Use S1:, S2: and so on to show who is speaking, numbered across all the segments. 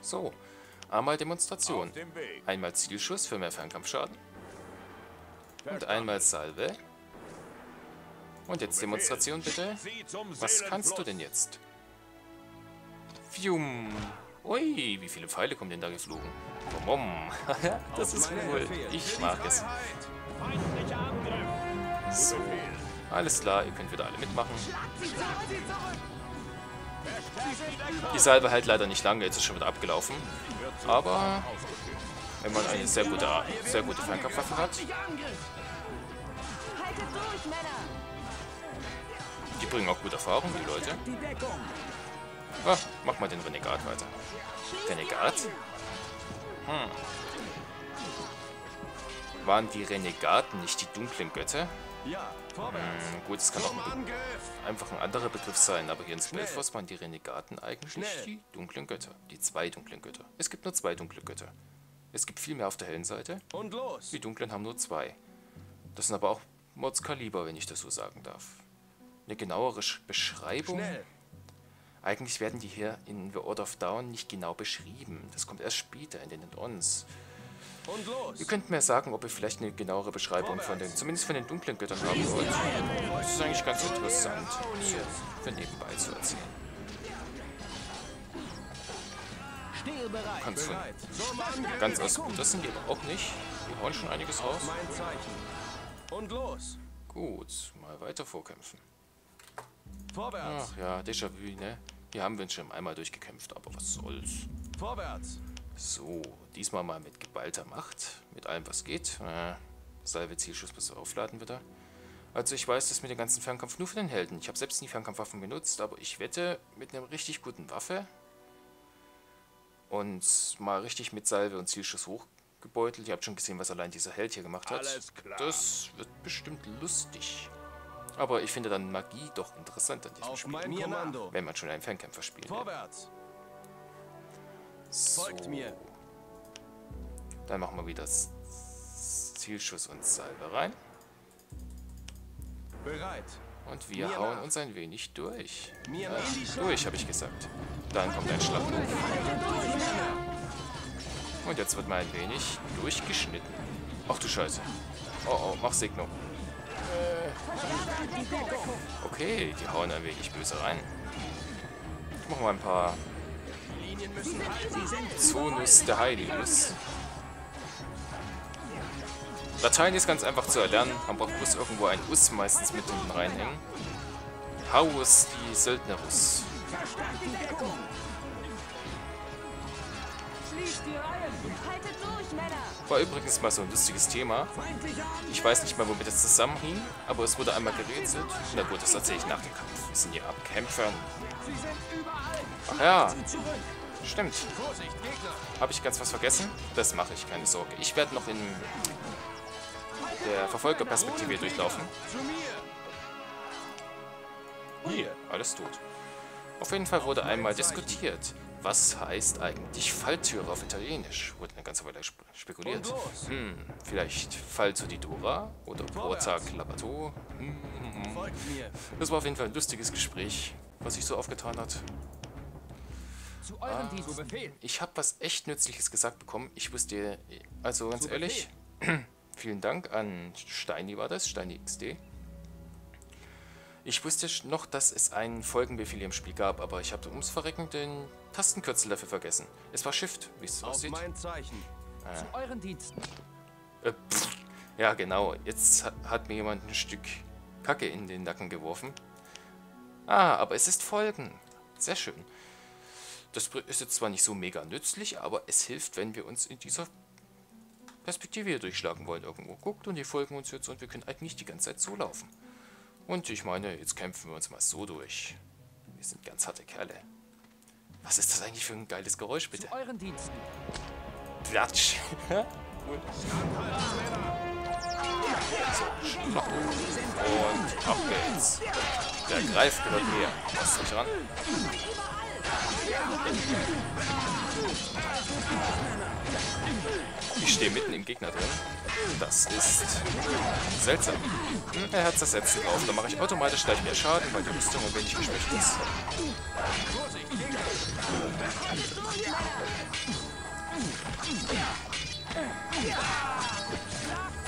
S1: So, einmal Demonstration. Einmal Zielschuss für mehr Fernkampfschaden. Und einmal Salve. Und jetzt Demonstration bitte. Was kannst du denn jetzt? Fium. Ui, wie viele Pfeile kommen denn da geflogen? Bom, das ist cool. Ich mag es. So, alles klar, ihr könnt wieder alle mitmachen. Die Salbe hält leider nicht lange, jetzt ist schon wieder abgelaufen. Aber wenn man eine sehr gute, sehr gute Fernkampfwaffe hat. Die bringen auch gute Erfahrung, die Leute. Ah, mach mal den Renegat weiter. Renegat? Hm. Waren die Renegaten nicht die dunklen Götter? Hm, gut, es kann auch ein einfach ein anderer Begriff sein, aber hier in Spellforce waren die Renegaten eigentlich die dunklen Götter. Die zwei dunklen Götter. Es gibt nur zwei dunkle Götter. Es gibt viel mehr auf der hellen Seite. Die dunklen haben nur zwei. Das sind aber auch Mods Kaliber, wenn ich das so sagen darf. Eine genauere Beschreibung... Schnell. Eigentlich werden die hier in The Order of Dawn nicht genau beschrieben. Das kommt erst später in den Add-ons. Ihr könnt mir sagen, ob ihr vielleicht eine genauere Beschreibung von den, zumindest von den dunklen Göttern haben wollt. Das ist eigentlich ganz interessant, hier für nebenbei zu erzählen. Kannst von ganz aus das sind die aber auch nicht. Die hauen schon einiges raus. Gut, mal weiter vorkämpfen. Ach ja, Déjà-vu, ne? Hier haben wir uns schon einmal durchgekämpft, aber was soll's. Vorwärts! So, diesmal mal mit geballter Macht, mit allem was geht. Äh, Salve, Zielschuss bis aufladen wieder. Also ich weiß das mit dem ganzen Fernkampf nur für den Helden. Ich habe selbst nie Fernkampfwaffen genutzt, aber ich wette mit einer richtig guten Waffe und mal richtig mit Salve und Zielschuss hochgebeutelt. Ihr habt schon gesehen, was allein dieser Held hier gemacht hat. Das wird bestimmt lustig. Aber ich finde dann Magie doch interessant an diesem Auf Spiel. Wenn man schon einen Fernkämpfer spielt. Vorwärts! So. Folgt mir. Dann machen wir wieder Zielschuss und Salve rein.
S2: Bereit.
S1: Und wir mir hauen nach. uns ein wenig durch. Mir ja, durch, habe ich gesagt. Dann kommt ein Schlachtruf. Und jetzt wird mal ein wenig durchgeschnitten. Ach du Scheiße. Oh oh, mach Signum. Okay, die hauen ein wenig böse rein. Machen wir ein paar Zonus der Heiligus. Latein ist ganz einfach zu erlernen. Man braucht bloß irgendwo ein Us meistens mit hinten reinhängen. Haus die Söldnerus. War übrigens mal so ein lustiges Thema. Ich weiß nicht mal, womit es zusammenhing, aber es wurde einmal gerätselt. Na gut, das erzähle ich nach dem Kampf. Wir sind hier ab Kämpfern. Ach ja, stimmt. Habe ich ganz was vergessen? Das mache ich, keine Sorge. Ich werde noch in der Verfolgerperspektive durchlaufen. Hier, alles tot. Auf jeden Fall wurde einmal diskutiert. Was heißt eigentlich Falltüre auf Italienisch? Wurde eine ganze Weile spekuliert. Hm, vielleicht Fall zu die Dora oder Porta Clabato. Hm, hm, hm. Das war auf jeden Fall ein lustiges Gespräch, was sich so aufgetan hat. Ah, ich habe was echt Nützliches gesagt bekommen. Ich wusste, also ganz ehrlich, vielen Dank an Steini war das, Steini XD. Ich wusste noch, dass es einen Folgenbefehl im Spiel gab, aber ich habe ums Verrecken den Tastenkürzel dafür vergessen. Es war Shift, wie es aussieht.
S2: Auf mein Zeichen.
S1: Ah. Zu euren Diensten. Äh, ja, genau. Jetzt hat, hat mir jemand ein Stück Kacke in den Nacken geworfen. Ah, aber es ist Folgen. Sehr schön. Das ist jetzt zwar nicht so mega nützlich, aber es hilft, wenn wir uns in dieser Perspektive hier durchschlagen wollen irgendwo. Guckt und die folgen uns jetzt und wir können halt nicht die ganze Zeit so laufen. Und ich meine, jetzt kämpfen wir uns mal so durch. Wir sind ganz harte Kerle. Was ist das eigentlich für ein geiles Geräusch, bitte?
S2: Zu euren Diensten.
S1: Platsch. cool. So, Und ab geht's. Der Greif gehört mir. Lasst euch ran. Ich stehe mitten im Gegner drin. Das ist seltsam. Hm, er hat Zersetzen drauf. Da mache ich automatisch gleich mehr Schaden, weil die Rüstung ein wenig geschwächt ist.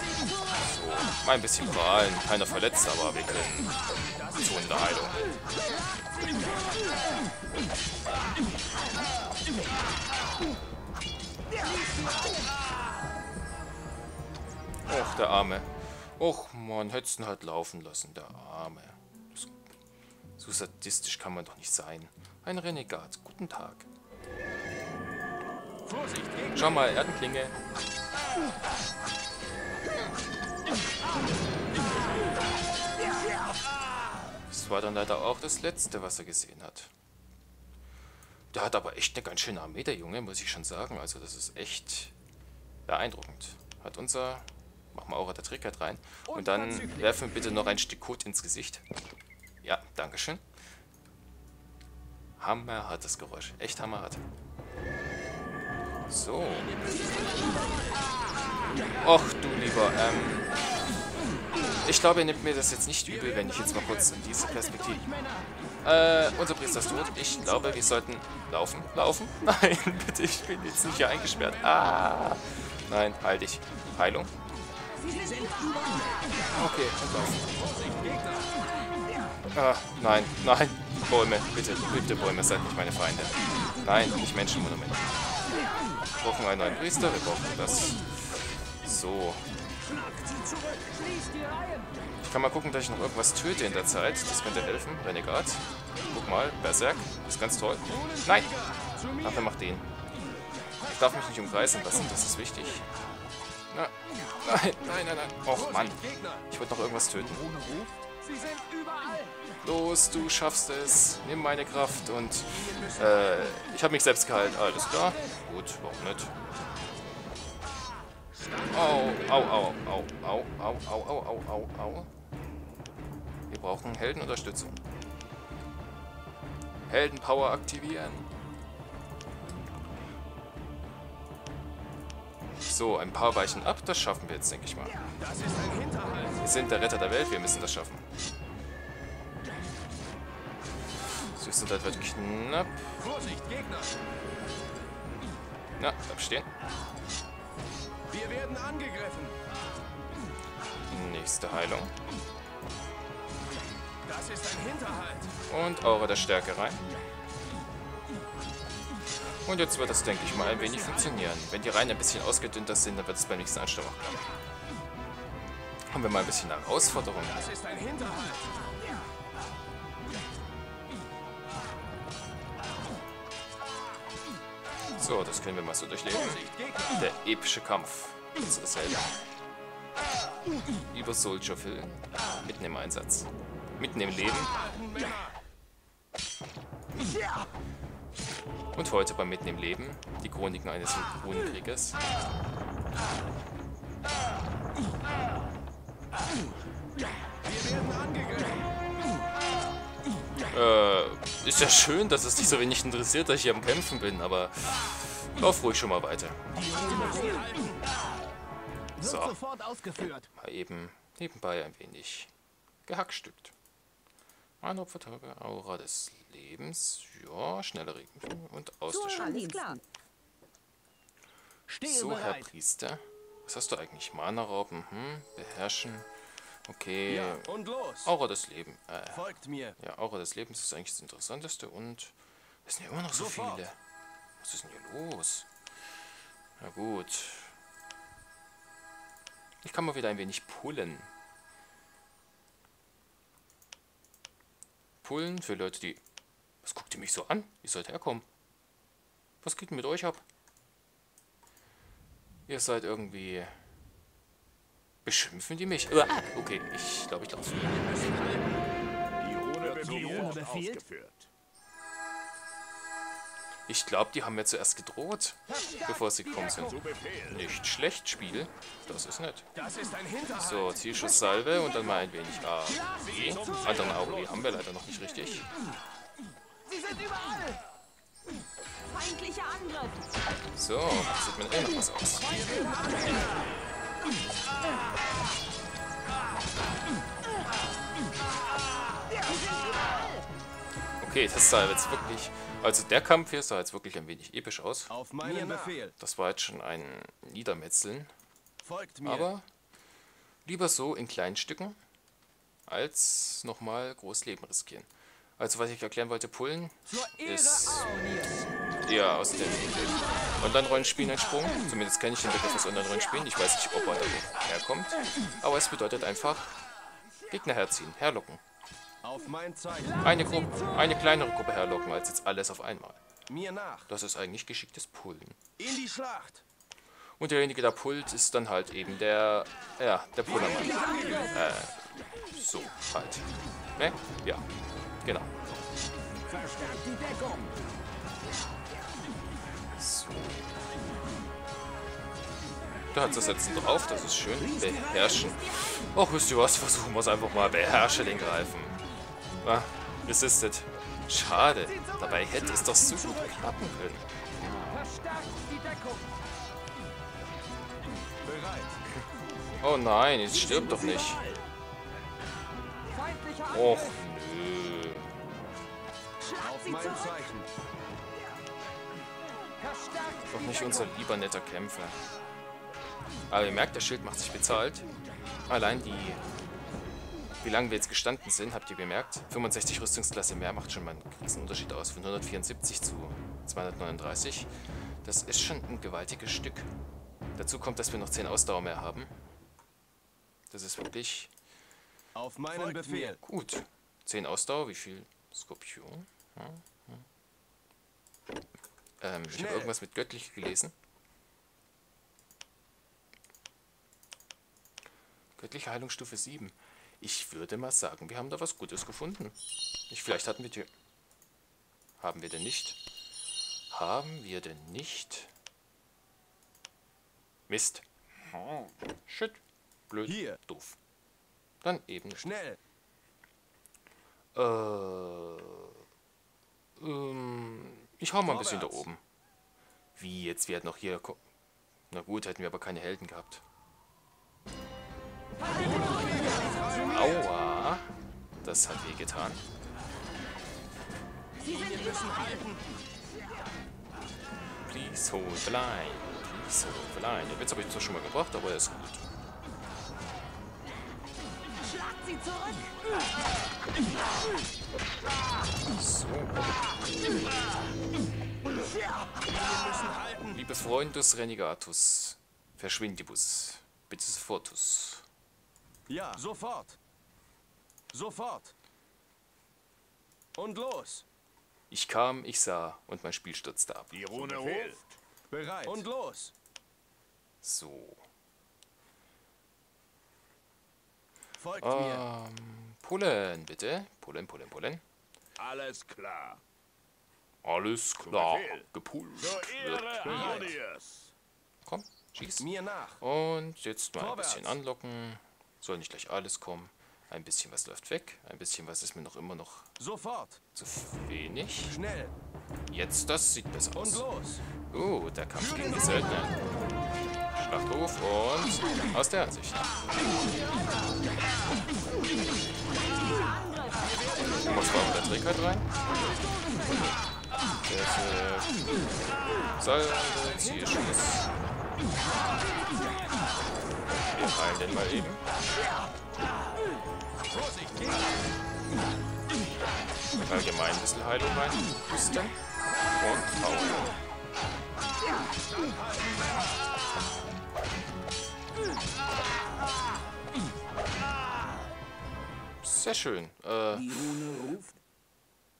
S1: So, mal ein bisschen prahlen. Keiner verletzt, aber wir können zu Unterheilung. Och, der Arme. Och, man, hätte ihn halt laufen lassen, der Arme. So sadistisch kann man doch nicht sein. Ein Renegat. Guten Tag. Schau mal, Erdenklinge. Das war dann leider auch das Letzte, was er gesehen hat. Der hat aber echt eine ganz schöne Armee, der Junge, muss ich schon sagen. Also das ist echt beeindruckend. Hat unser... Machen wir auch der Trickheit rein. Und dann werfen wir bitte noch ein Stück Kot ins Gesicht. Ja, Dankeschön. Hammerhartes Geräusch. Echt hammerhart. So. Och, du lieber. Ähm, ich glaube, ihr nehmt mir das jetzt nicht übel, wenn ich jetzt mal kurz in diese Perspektive... Äh, unser Priester ist tot. Ich glaube, wir sollten laufen. Laufen? Nein, bitte, ich bin jetzt nicht hier eingesperrt. Ah. Nein, halt dich. Heilung. Okay, und laufen. Ah, nein, nein. Bäume, bitte, bitte Bäume, seid nicht meine Feinde. Nein, nicht Menschenmonumente. Wir brauchen einen neuen Priester, wir brauchen das. So. Ich kann mal gucken, dass ich noch irgendwas töte in der Zeit. Das könnte helfen. Renegat. Guck mal, Berserk. Ist ganz toll. Nein! Ach, er macht den. Ich darf mich nicht umkreisen lassen, das ist wichtig. Na, nein, nein, nein, nein. Och, Mann. Ich wollte noch irgendwas töten. Los, du schaffst es. Nimm meine Kraft und äh, ich habe mich selbst gehalten. Alles klar. Gut, warum nicht? Au, au, au, au, au, au, au, au, au, au, au. Wir brauchen Heldenunterstützung. Heldenpower aktivieren. So, ein paar Weichen ab, das schaffen wir jetzt, denke ich mal. Wir sind der Retter der Welt, wir müssen das schaffen. Süßigkeit wird knapp. Vorsicht, Gegner! Na, bleib stehen. Wir werden angegriffen. Nächste Heilung. Das ist ein Hinterhalt. Und Aura der Stärke rein. Und jetzt wird das, denke ich mal, ein wenig funktionieren. Wenn die Reihen ein bisschen ausgedünnter sind, dann wird es beim nächsten Ansturm auch klappen. Haben wir mal ein bisschen Herausforderung. Das ist ein Hinterhalt. So, das können wir mal so durchleben. Der epische Kampf unseres Helden. Über Soldierville. Mitten im Einsatz. Mitten im Leben. Und heute bei Mitten im Leben. Die Chroniken eines Kronenkriegers. Äh, ist ja schön, dass es dich so wenig interessiert, dass ich hier am Kämpfen bin, aber lauf ruhig schon mal weiter. So. Mal eben nebenbei ein wenig gehackstückt. Ein Opfertage, Aura des Lebens. Ja, schneller Regen und aus der Schule. So, Herr Priester. Was hast du eigentlich? Mana-Rauben, hm? Beherrschen. Okay. Ja, und los. Aura des Lebens. Äh, Folgt mir. Ja, Aura des Lebens ist eigentlich das Interessanteste und es sind ja immer noch so Sofort. viele. Was ist denn hier los? Na gut. Ich kann mal wieder ein wenig pullen. Pullen für Leute, die... Was guckt ihr mich so an? Ihr sollt herkommen. Was geht mit euch ab? Ihr seid irgendwie... Beschimpfen die mich? Ah, okay, ich glaube, ich laufe. Die Rune befiehlt. Ich glaube, die haben mir zuerst gedroht, bevor sie gekommen sind. Nicht schlecht, Spiel. Das ist nett. So, Zielschusssalve und dann mal ein wenig AOE. Anderen AOE haben wir leider noch nicht richtig. So, sieht man eh noch was aus. Okay, das sah jetzt wirklich... Also der Kampf hier sah jetzt wirklich ein wenig episch aus.
S2: Auf meinen Befehl.
S1: Das war jetzt schon ein Niedermetzeln.
S2: Folgt mir.
S1: Aber lieber so in kleinen Stücken, als nochmal groß Leben riskieren. Also was ich erklären wollte, Pullen ist eher aus dem Online-Rollenspielen entsprungen. Zumindest kenne ich den Begriff aus Online-Rollenspielen. Ich weiß nicht, ob er da herkommt. Aber es bedeutet einfach Gegner herziehen, herlocken.
S2: Auf mein Zeichen.
S1: Eine, Gruppe, eine kleinere Gruppe herlocken, als jetzt alles auf einmal.
S2: Mir nach.
S1: Das ist eigentlich geschicktes Pullen.
S2: In die Schlacht.
S1: Und derjenige, der pullt, ist dann halt eben der, ja, der Pullermann. Äh, so, halt. Ne? Ja, genau.
S3: Verstärkt die Deckung.
S1: So. Da hat es das jetzt drauf, das ist schön. Beherrschen. Och, wisst ihr was? Versuchen wir es einfach mal. Beherrsche den Greifen. Ah, resisted. Schade. Dabei hätte es doch so gut klappen können. Oh nein, jetzt stirbt doch nicht. Och, nö. Doch nicht unser lieber netter Kämpfer. Aber ihr merkt, der Schild macht sich bezahlt. Allein die... Wie lange wir jetzt gestanden sind, habt ihr bemerkt? 65 Rüstungsklasse mehr macht schon mal einen Riesenunterschied aus. Von 174 zu 239. Das ist schon ein gewaltiges Stück. Dazu kommt, dass wir noch 10 Ausdauer mehr haben. Das ist wirklich
S2: Auf meinen Befehl.
S1: gut. 10 Ausdauer, wie viel? Skorpion? Hm, hm. Ähm, ich habe irgendwas mit göttlich gelesen. Göttliche Heilungsstufe 7. Ich würde mal sagen, wir haben da was Gutes gefunden. Ich, vielleicht hatten wir die... Haben wir denn nicht? Haben wir denn nicht? Mist. Shit. Blöd.
S2: Hier.
S1: Doof. Dann eben.
S2: Schnell.
S1: Äh, ähm, ich hau mal ein bisschen da oben. Wie, jetzt wir hätten noch hier... Na gut, hätten wir aber keine Helden gehabt. Aua. Das hat wehgetan. Please hold the line. Please hold the line. Den Witz habe ich zwar schon mal gebracht, aber er ist gut.
S3: Schlagt sie zurück.
S1: So. Liebes Freundus Renegatus, verschwindibus, bitte sofortus.
S2: Ja, sofort. Sofort. Und los.
S1: Ich kam, ich sah und mein Spiel stürzte ab.
S4: Die Rune ruft.
S2: Bereit. Und los.
S1: So.
S2: Folgt mir.
S1: Ähm, Pullen, bitte. Pullen, Pullen, Pullen.
S4: Alles klar.
S1: Alles klar. Gepult. Wird. Komm, schieß.
S2: Mir nach.
S1: Und jetzt mal ein bisschen anlocken. Soll nicht gleich alles kommen. Ein bisschen was läuft weg. Ein bisschen was ist mir noch immer noch
S2: Sofort.
S1: zu wenig.
S2: Schnell.
S1: Jetzt, das sieht besser
S2: Und
S1: aus.
S2: los.
S1: Oh, der Kampf gegen die Söldner. Schlachtruf und aus der Ansicht. Was war der Trick halt rein? Perfekt. Salve, Zielschuss. Wir heilen den mal eben. Allgemein ein bisschen Heilung rein. Husten. Und hauen. Sehr schön. Äh,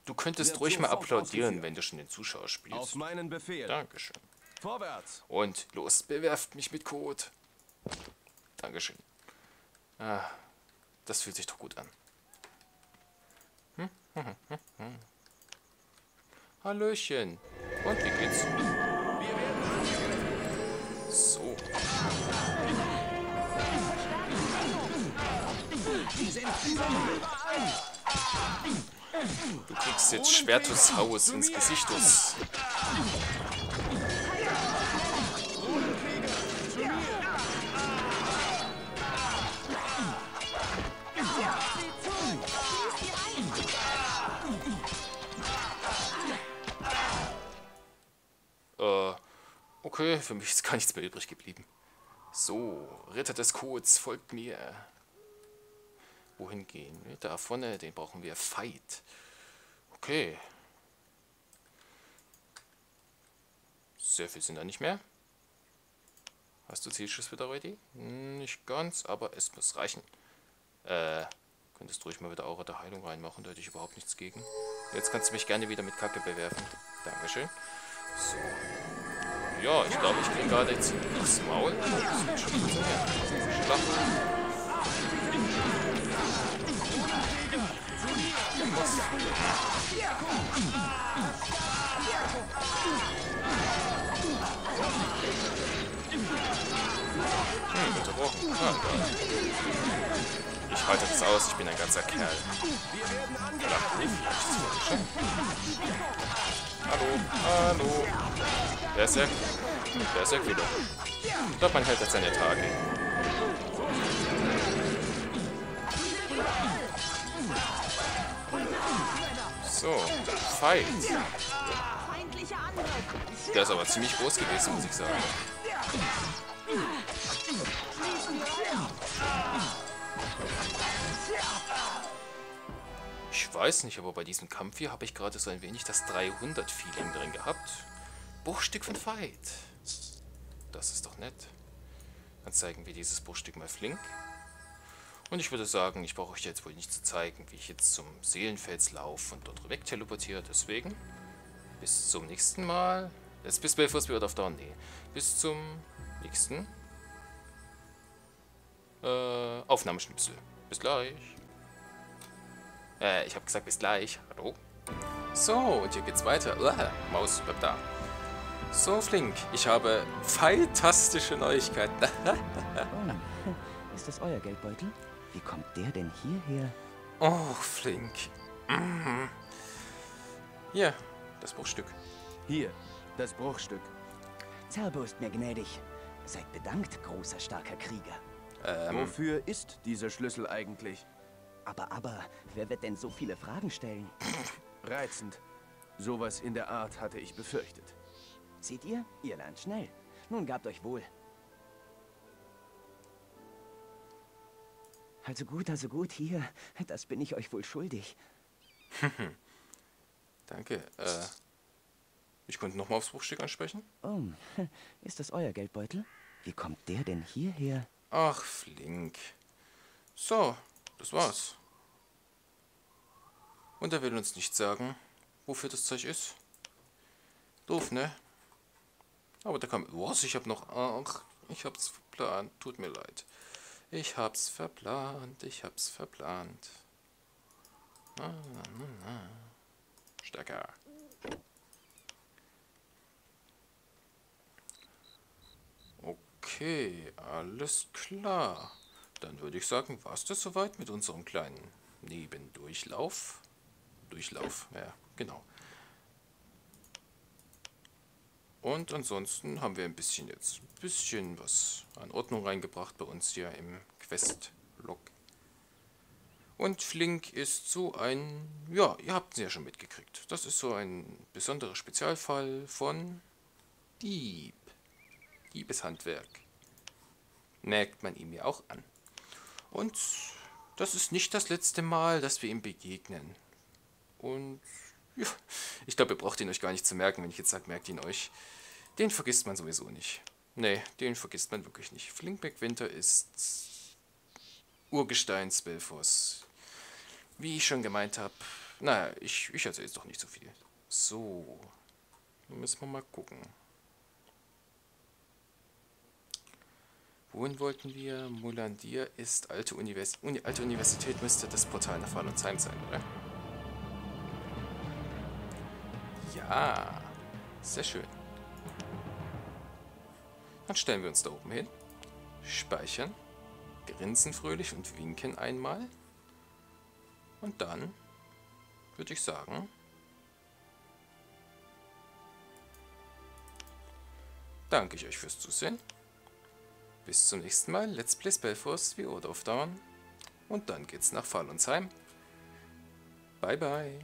S1: du könntest ruhig mal applaudieren, wenn du schon den Zuschauer
S2: Auf
S1: spielst.
S2: meinen Befehl.
S1: Dankeschön.
S2: Vorwärts.
S1: Und los, bewerft mich mit Code. Dankeschön. Ah, das fühlt sich doch gut an. Hm, hm, hm, hm. Hallöchen. Und wie geht's? So. Du kriegst jetzt Schwertus Haus ins Gesichtus. Okay, für mich ist gar nichts mehr übrig geblieben. So, Ritter des Codes, folgt mir. Wohin gehen wir? Da vorne, den brauchen wir. Fight. Okay. Sehr viel sind da nicht mehr. Hast du Zielschuss wieder ready? Nicht ganz, aber es muss reichen. Äh, könntest du ruhig mal wieder Aura der Heilung reinmachen, da hätte ich überhaupt nichts gegen. Jetzt kannst du mich gerne wieder mit Kacke bewerfen. Dankeschön. So. Ja, ich glaube, ich kriege gerade ziemlich aufs Maul. Das wird schon. Hm, unterbrochen. Ah. Ich halte das aus, ich bin ein ganzer Kerl. Nicht, vielleicht schon. Hallo, hallo. Wer ist der? Wer ist der wieder? Ich glaube, man hält jetzt seine Tage. So, Fight. Der ist aber ziemlich groß gewesen, muss ich sagen. Weiß nicht, aber bei diesem Kampf hier habe ich gerade so ein wenig das 300-Feeling drin gehabt. Bruchstück von Fight. Das ist doch nett. Dann zeigen wir dieses Bruchstück mal flink. Und ich würde sagen, ich brauche euch jetzt wohl nicht zu zeigen, wie ich jetzt zum Seelenfels laufe und dort weg teleportiere. Deswegen, bis zum nächsten Mal. Jetzt bis Belfast Spirit of Dawn, nee. Bis zum nächsten äh, Aufnahmeschnipsel. Bis gleich. Äh, ich habe gesagt, bis gleich. Hallo? So, und hier geht's weiter. Uah, Maus, bleib da. So, Flink, ich habe fantastische Neuigkeiten.
S5: Oh, ist das euer Geldbeutel? Wie kommt der denn hierher?
S1: oh, Flink. Mhm. Hier, das Bruchstück.
S2: Hier, das Bruchstück.
S5: Zerbo ist mir gnädig. Seid bedankt, großer, starker Krieger.
S2: Wofür ist dieser Schlüssel eigentlich?
S5: Aber, aber, wer wird denn so viele Fragen stellen?
S2: Reizend. Sowas in der Art hatte ich befürchtet.
S5: Seht ihr? Ihr lernt schnell. Nun gabt euch wohl. Also gut, also gut, hier. Das bin ich euch wohl schuldig.
S1: Danke. Äh, ich konnte nochmal aufs Bruchstück ansprechen.
S5: Oh, ist das euer Geldbeutel? Wie kommt der denn hierher?
S1: Ach, Flink. So, das war's. Und er will uns nicht sagen, wofür das Zeug ist. Doof, ne? Aber da kam... Was? Ich hab noch... Ach, ich hab's verplant. Tut mir leid. Ich hab's verplant. Ich hab's verplant. Na, na, na, na. Stärker. Okay, alles klar. Dann würde ich sagen, war's das soweit mit unserem kleinen Nebendurchlauf. Durchlauf, ja, genau. Und ansonsten haben wir ein bisschen jetzt, ein bisschen was an Ordnung reingebracht bei uns hier im Quest-Log. Und Flink ist so ein, ja, ihr habt es ja schon mitgekriegt. Das ist so ein besonderer Spezialfall von Dieb. Diebeshandwerk. Merkt man ihm ja auch an. Und das ist nicht das letzte Mal, dass wir ihm begegnen. Und ja, ich glaube, ihr braucht ihn euch gar nicht zu merken, wenn ich jetzt sage, merkt ihn euch. Den vergisst man sowieso nicht. Nee, den vergisst man wirklich nicht. Flinkback Winter ist Urgestein Spellforce. Wie ich schon gemeint habe. Naja, ich, ich erzähle jetzt doch nicht so viel. So. Müssen wir mal gucken. Wohin wollten wir? Mulandir ist alte, Univers Uni alte Universität, müsste das Portal nach Falonsheim sein, oder? Ja, sehr schön. Dann stellen wir uns da oben hin, speichern, grinsen fröhlich und winken einmal. Und dann würde ich sagen, danke ich euch fürs Zusehen. Bis zum nächsten Mal. Let's Play Spellforce wie Order of Dawn. Und dann geht's nach Falonsheim. Bye bye.